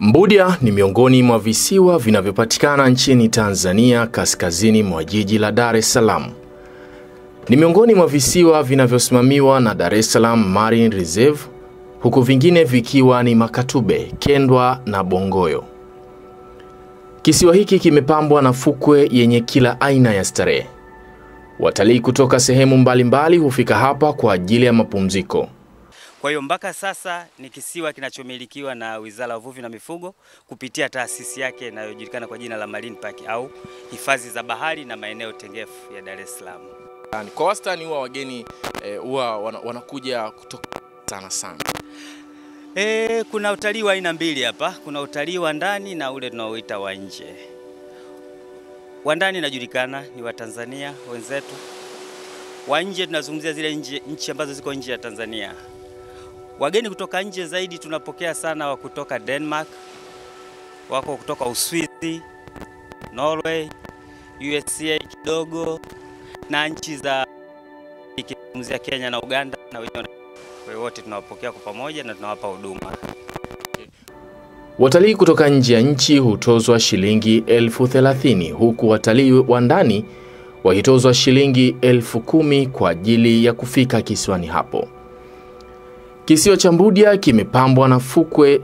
Mbudya ni miongoni mwa visiwa vinavyopatikana nchini Tanzania kaskazini mwa jiji la Dar es Salaam. Ni miongoni mwa visiwa vinavyosimamiwa na Dar es Salaam Marine Reserve huku vingine vikiwa ni Makatube, Kendwa na Bongoyo. Kisiwa hiki kimepambwa na fukwe yenye kila aina ya starehe. Watalii kutoka sehemu mbalimbali mbali hufika hapa kwa ajili ya mapumziko. Kwa hiyo mpaka sasa ni kisiwa kinachomilikiwa na Wizara ya Uvuvi na Mifugo kupitia taasisi yake inayojulikana kwa jina la Marine Park au hifadhi za bahari na maeneo tengefu ya Dar es Salaam. Kwa wastani huwa wageni huwa e, wana, wanakuja kutoka sana sana. E, kuna utalii wa aina mbili hapa. Kuna utalii wa ndani na ule tunaoita wa nje. Wa ndani inajulikana ni Watanzania wenzetu. Wa nje tunazungumzia zile nchi ambazo ziko nje ya Tanzania. Wageni kutoka nje zaidi tunapokea sana wa kutoka Denmark, wako kutoka Uswisi, Norway, USA kidogo na nchi za ikizungumzia Kenya na Uganda na. Kwa wote tunawapokea kwa pamoja na tunawapa huduma. Watalii kutoka nje ya nchi hutozwa shilingi elfu thelathini huku watalii wa ndani wakitozwa shilingi elfu kumi kwa ajili ya kufika kisiwani hapo. Kisiwa cha Mbudya kimepambwa na fukwe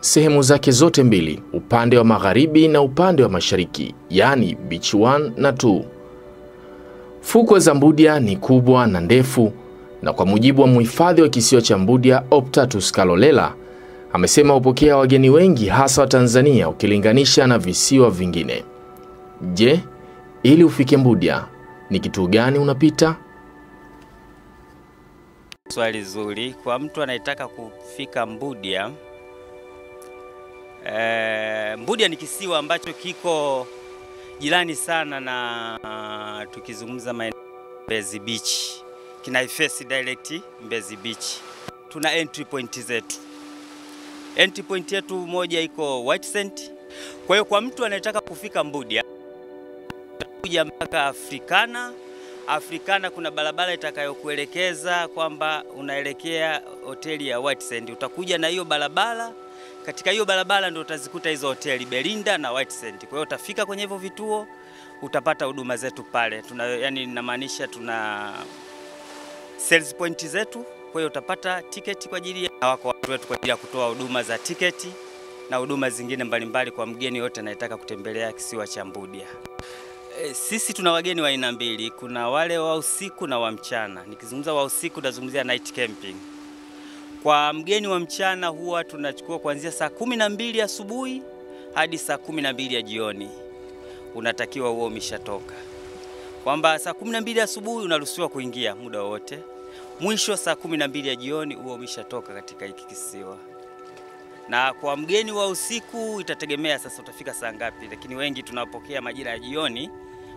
sehemu zake zote mbili, upande wa magharibi na upande wa mashariki, yaani beach 1 na 2. Fukwe za Mbudya ni kubwa na ndefu, na kwa mujibu wa mhifadhi wa kisiwa cha Mbudya Optatus Kalolela amesema hupokea wageni wengi hasa wa Tanzania ukilinganisha na visiwa vingine. Je, ili ufike Mbudya ni kituo gani unapita? Swali zuri kwa mtu anayetaka kufika Mbudia. E, Mbudya ni kisiwa ambacho kiko jirani sana na uh, tukizungumza maeneo Mbezi Beach, kina face direct Mbezi Beach. Tuna entry point zetu. Entry point yetu moja iko White Sand. Kwa hiyo kwa mtu anayetaka kufika Mbudya kuja mpaka Afrikana Afrikana kuna barabara itakayokuelekeza kwamba unaelekea hoteli ya White Sand. Utakuja na hiyo barabara, katika hiyo barabara ndio utazikuta hizo hoteli Belinda na White Sand. Kwa hiyo utafika kwenye hivyo vituo, utapata huduma zetu pale. Tuna yani, inamaanisha tuna sales point zetu, kwa hiyo utapata tiketi kwa ajili ya wako watu wetu kwa ajili ya kutoa huduma za tiketi na huduma zingine mbalimbali kwa mgeni yote anayetaka kutembelea kisiwa cha Mbudya. Sisi tuna wageni wa aina mbili, kuna wale wa usiku na wa mchana. Nikizungumza wa usiku nazungumzia night camping. Kwa mgeni wa mchana huwa tunachukua kuanzia saa kumi na mbili asubuhi hadi saa kumi na mbili ya jioni, unatakiwa huo umeshatoka, kwamba saa kumi na mbili asubuhi unaruhusiwa kuingia muda wowote, mwisho saa kumi na mbili ya jioni huo umeshatoka katika hiki kisiwa na kwa mgeni wa usiku itategemea sasa utafika saa ngapi, lakini wengi tunapokea majira ya jioni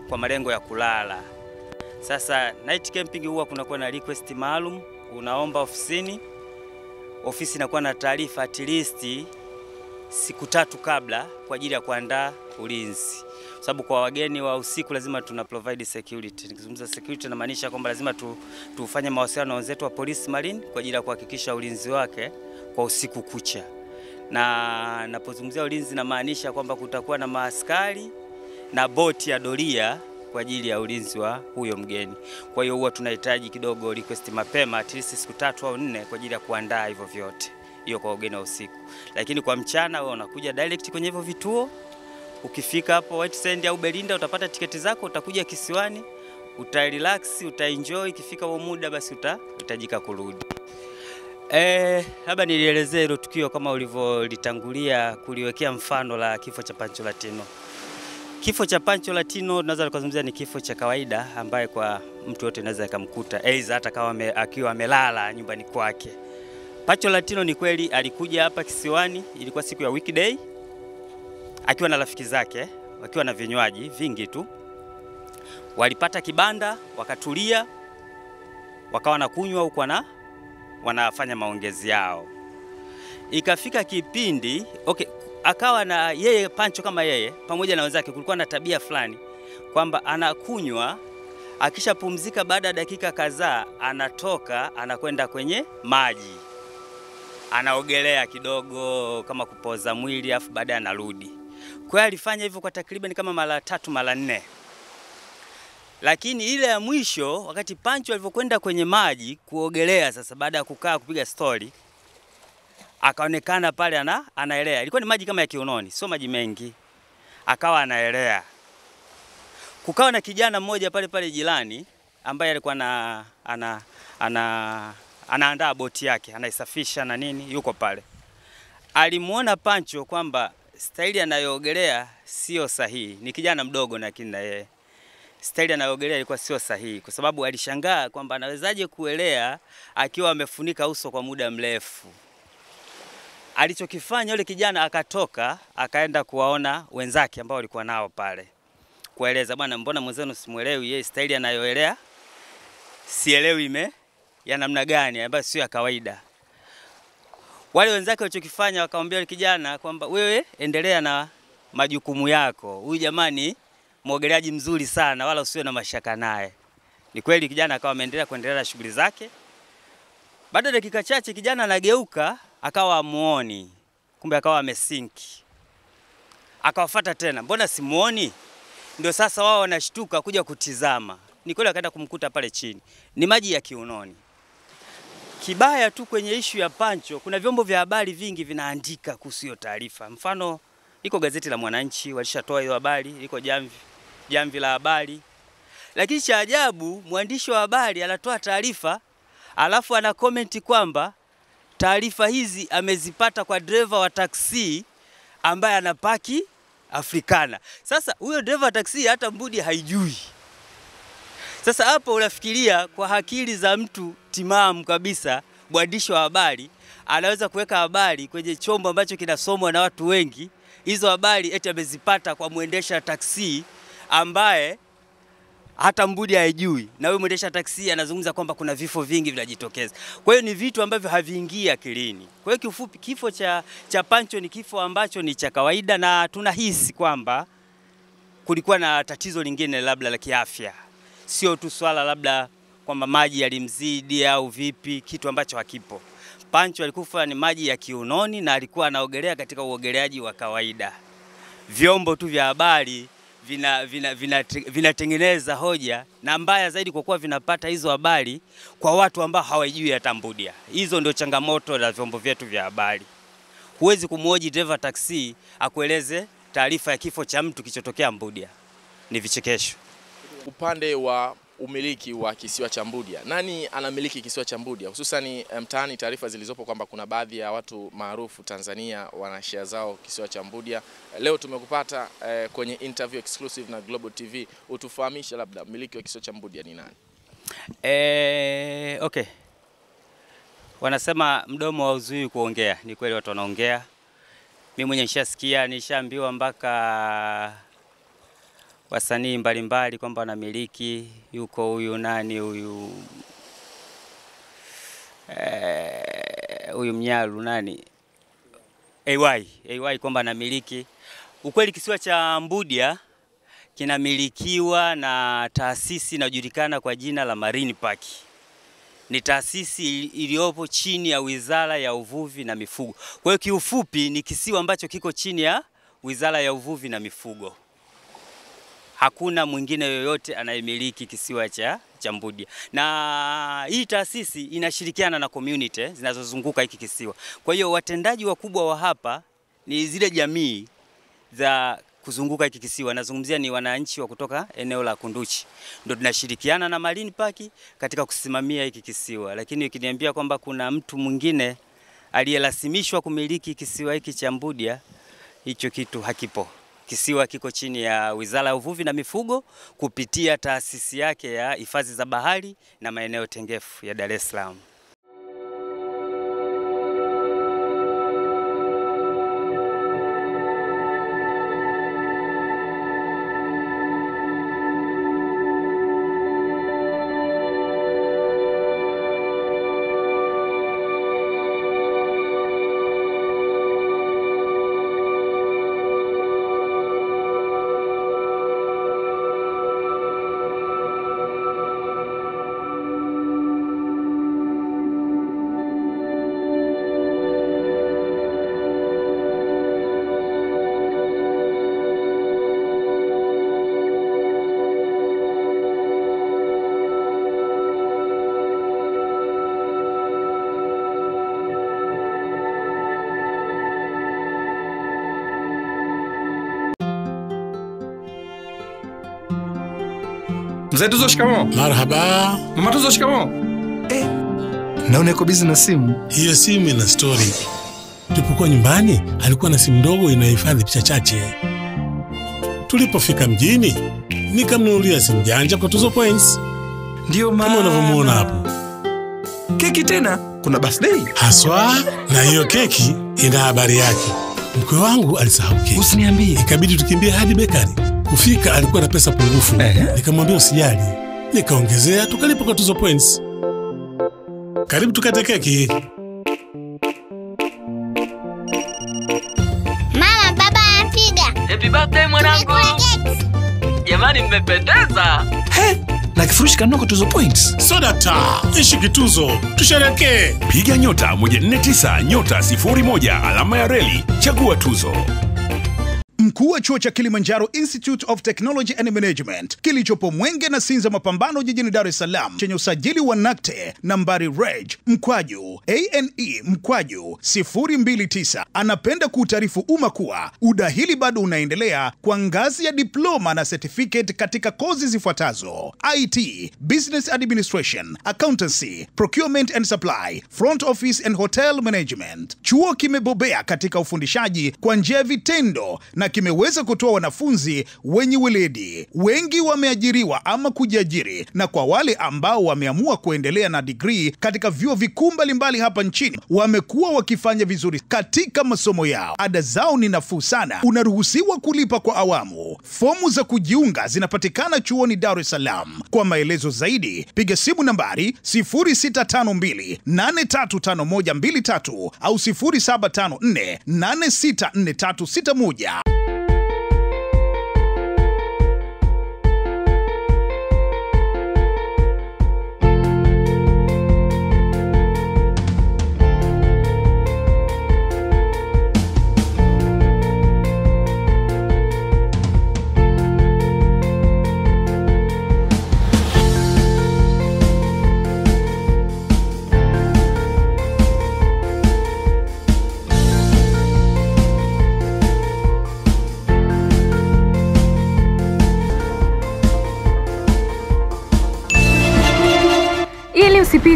kwa malengo ya kulala. Sasa night camping huwa kunakuwa na request maalum, unaomba ofisini, ofisi inakuwa na taarifa at least siku tatu kabla kwa ajili ya kuandaa ulinzi, sababu kwa wageni wa usiku lazima tuna provide security. Nikizungumza security namaanisha kwamba lazima tu, tufanye mawasiliano na wenzetu wa polisi marine kwa ajili ya kuhakikisha ulinzi wake kwa usiku kucha na napozungumzia ulinzi namaanisha kwamba kutakuwa na maaskari na boti ya doria kwa ajili ya ulinzi wa huyo mgeni. Kwa hiyo huwa tunahitaji kidogo request mapema, at least siku tatu au nne kwa ajili ya kuandaa hivyo vyote, hiyo kwa wageni wa usiku. Lakini kwa mchana wewe unakuja direct kwenye hivyo vituo. Ukifika hapo White Sand au Belinda utapata tiketi zako, utakuja kisiwani, utarelax, utaenjoy. Ikifika huo muda basi utahitajika kurudi. Eh, labda nilielezea hilo tukio kama ulivyolitangulia kuliwekea mfano la kifo cha Pancho Latino. Kifo cha Pancho Latino tunaweza kuzungumzia ni kifo cha kawaida ambaye kwa mtu yote anaweza akamkuta aidha hata kama akiwa amelala nyumbani kwake. Pancho Latino ni kweli alikuja hapa kisiwani, ilikuwa siku ya weekday akiwa na rafiki zake, wakiwa na vinywaji vingi tu. Walipata kibanda, wakatulia, wakawa na kunywa huko na wanafanya maongezi yao. Ikafika kipindi okay, akawa na yeye Pancho kama yeye pamoja na wenzake, kulikuwa na tabia fulani kwamba anakunywa, akishapumzika baada ya dakika kadhaa anatoka anakwenda kwenye maji. anaogelea kidogo kama kupoza mwili, afu baadaye anarudi. Kwa hiyo alifanya hivyo kwa takriban kama mara tatu mara nne, lakini ile ya mwisho wakati Pancho alivyokwenda kwenye maji kuogelea, sasa baada ya kukaa kupiga stori, akaonekana pale ana, anaelea. Ilikuwa ni maji kama ya kiunoni, sio maji mengi, akawa anaelea. Kukawa na kijana mmoja pale pale jirani ambaye alikuwa na, ana, ana, anaandaa boti yake anaisafisha na nini, yuko pale. Alimuona Pancho kwamba staili anayoogelea sio sahihi. Ni kijana mdogo, lakini na yeye staili anayoogelea ilikuwa sio sahihi, kwa sababu alishangaa kwamba anawezaje kuelea akiwa amefunika uso kwa muda mrefu. Alichokifanya yule kijana akatoka akaenda kuwaona wenzake ambao walikuwa nao pale, kueleza bwana, mbona mwenzenu simuelewi, yeye staili anayoelea sielewi ime ya namna gani ambayo sio ya kawaida. Wale wenzake walichokifanya wakamwambia yule kijana kwamba wewe endelea na majukumu yako, huyu jamani mwogeleaji mzuri sana, wala usiwe na mashaka naye. Ni kweli kijana akawa ameendelea kuendelea na shughuli zake. Baada ya dakika chache kijana anageuka akawa amuoni, kumbe akawa amesinki. Akawafata tena, mbona simuoni? Ndio sasa wao wanashtuka kuja kutizama. Ni kweli akaenda kumkuta pale chini, ni maji ya kiunoni. Kibaya tu kwenye ishu ya Pancho, kuna vyombo vya habari vingi vinaandika kuhusu hiyo taarifa. Mfano, iko gazeti la Mwananchi walishatoa hiyo habari, iko Jamvi, Jamvi la Habari. Lakini cha ajabu, mwandishi wa habari anatoa taarifa alafu ana komenti kwamba taarifa hizi amezipata kwa dereva wa taksi ambaye anapaki Afrikana. Sasa huyo dreva wa taksi hata Mbudi haijui. Sasa hapo unafikiria kwa akili za mtu timamu kabisa, mwandishi wa habari anaweza kuweka habari kwenye chombo ambacho kinasomwa na watu wengi, hizo habari eti amezipata kwa mwendesha taksi ambaye hata Mbudi haijui, na wewe mwendesha taksi anazungumza kwamba kuna vifo vingi vinajitokeza. Kwa hiyo ni vitu ambavyo haviingii akilini. Kwa hiyo kiufupi, kifo cha, cha Pancho ni kifo ambacho ni cha kawaida, na tunahisi kwamba kulikuwa na tatizo lingine labda la kiafya, sio tu swala labda kwamba maji yalimzidi au vipi, kitu ambacho hakipo. Pancho alikufa ni maji ya kiunoni na alikuwa anaogelea katika uogeleaji wa kawaida. Vyombo tu vya habari vinatengeneza vina, vina, vina hoja na mbaya zaidi kwa kuwa vinapata hizo habari kwa watu ambao hawajui hata Mbudia. Hizo ndio changamoto za vyombo vyetu vya habari. Huwezi kumhoji dereva taksi akueleze taarifa ya kifo cha mtu kilichotokea Mbudia, ni vichekesho. Upande wa umiliki wa kisiwa cha Mbudia, nani anamiliki kisiwa cha Mbudia? Hususan mtaani, taarifa zilizopo kwamba kuna baadhi ya watu maarufu Tanzania wana share zao kisiwa cha Mbudia. Leo tumekupata eh, kwenye interview exclusive na Global TV, utufahamishe labda mmiliki wa kisiwa cha Mbudia ni nani? Eh, okay. Wanasema mdomo wa hauzuii kuongea. Ni kweli watu wanaongea. Mimi mwenye nishasikia, nishaambiwa mpaka wasanii mbalimbali kwamba wanamiliki, yuko huyu nani huyu huyu eh, mnyalu nani AY AY kwamba anamiliki. Ukweli kisiwa cha Mbudia kinamilikiwa na taasisi inayojulikana kwa jina la Marine Park. Ni taasisi iliyopo chini ya Wizara ya Uvuvi na Mifugo. Kwa hiyo kiufupi ni kisiwa ambacho kiko chini ya Wizara ya Uvuvi na Mifugo. Hakuna mwingine yoyote anayemiliki kisiwa cha, cha na hii taasisi inashirikiana na community zinazozunguka hiki kisiwa. Kwa hiyo watendaji wakubwa wa hapa ni zile jamii za kuzunguka hiki kisiwa. Nazungumzia ni wananchi wa kutoka eneo la Kunduchi, ndio tunashirikiana na Marine Park katika kusimamia hiki kisiwa. Lakini ukiniambia kwamba kuna mtu mwingine aliyelasimishwa kumiliki kisiwa hiki cha Mbudia, hicho kitu hakipo. Kisiwa kiko chini ya Wizara ya Uvuvi na Mifugo kupitia taasisi yake ya hifadhi za bahari na maeneo tengefu ya Dar es Salaam. Mzee Tuzo, shikamoo. Marhaba. Mama Tuzo, shikamoo. Eh, naona uko bizi na simu. Hiyo simu ina stori. Tulipokuwa nyumbani, alikuwa na simu ndogo inayohifadhi picha chache. Tulipofika mjini, nikamnunulia simu janja kwa Tuzo Points, Ndio kama maana unavyomwona hapo. Keki tena, kuna birthday. Haswa, na hiyo keki ina habari yake. Mkwe wangu alisahau keki, Usiniambie. ikabidi tukimbie hadi bekari. Kufika alikuwa na pesa pungufu, nikamwambia usijali, nikaongezea, tukalipa kwa Tuzo Points. Karibu tukate keki. Mama, baba anapiga. Happy birthday mwanangu. Jamani mmependeza. He, na kifurushi kanoko Tuzo Points. Soda ta, ishi kituzo, tusherekee. Piga nyota 149 nyota 01 alama ya reli chagua tuzo. Mkuu wa chuo cha Kilimanjaro Institute of Technology and Management kilichopo Mwenge na Sinza Mapambano jijini Dar es Salaam chenye usajili wa NACTE nambari reg mkwaju ane mkwaju 029 anapenda kuutaarifu umma kuwa udahili bado unaendelea kwa ngazi ya diploma na certificate katika kozi zifuatazo: IT, Business Administration, Accountancy, Procurement and Supply, Front Office and Hotel Management. Chuo kimebobea katika ufundishaji kwa njia ya vitendo na kimeweza kutoa wanafunzi wenye weledi. Wengi wameajiriwa ama kujiajiri, na kwa wale ambao wameamua kuendelea na digrii katika vyuo vikuu mbalimbali hapa nchini wamekuwa wakifanya vizuri katika masomo yao. Ada zao ni nafuu sana, unaruhusiwa kulipa kwa awamu. Fomu za kujiunga zinapatikana chuoni Dar es Salaam. Kwa maelezo zaidi, piga simu nambari 0652 83512 au 0754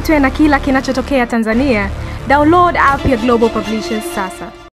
864361. Na kila kinachotokea Tanzania, download app ya Global Publishers sasa.